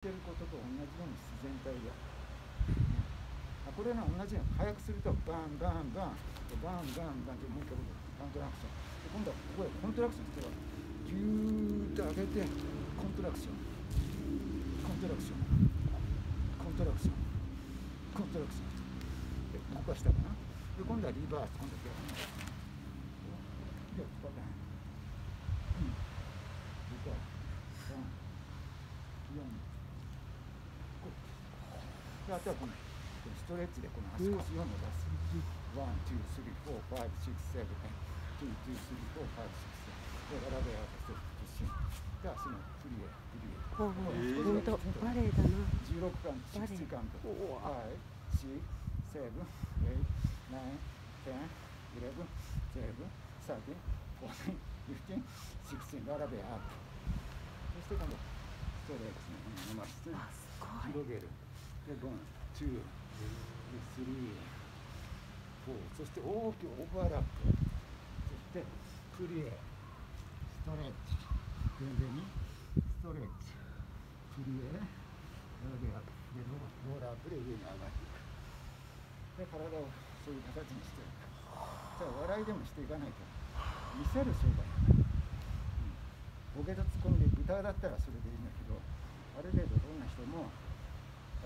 てることと同じように自然体が、あこれの同じように速くするとバンバンバン。バンバンバンってもう一回コントラクション。で今度はここへコントラクションしてギューッと上げてコントラクション。コントラクション。コントラクション。コントラクション。で動かしたかな。で今度はリバース。今度は逆でバンうんリバースバン4であとはこのストレッチでこの足腰を伸ばす。ワン、ツー、スリー、フォー、ファイブ、シックス、セブン、ツー、ツー、スリー、フォー、ファイブ、シックス、セブン。で、ラベアとして、プッシュ。で、足のフリエ、フリエ。ほうほうほんとバレエだな16カウント、60カウント。うわ5、6、7、8、9、10、11、12、13、14、15、16、ラベアップ。そして今度、ストレッチね、伸ばして、広げる。で、1、2、3、4、そして大きくオーバーラップ。そして、プリエ、ストレッチ。で、でに、ストレッチ。プリエ、ラベアップ。で、ローローラーアップで上に上がっていく。で、体をそういう形にしてる。じゃあ、笑いでもしていかないと。見せる商売やな。ボケとツッコミで豚だったらそれでいいんだけど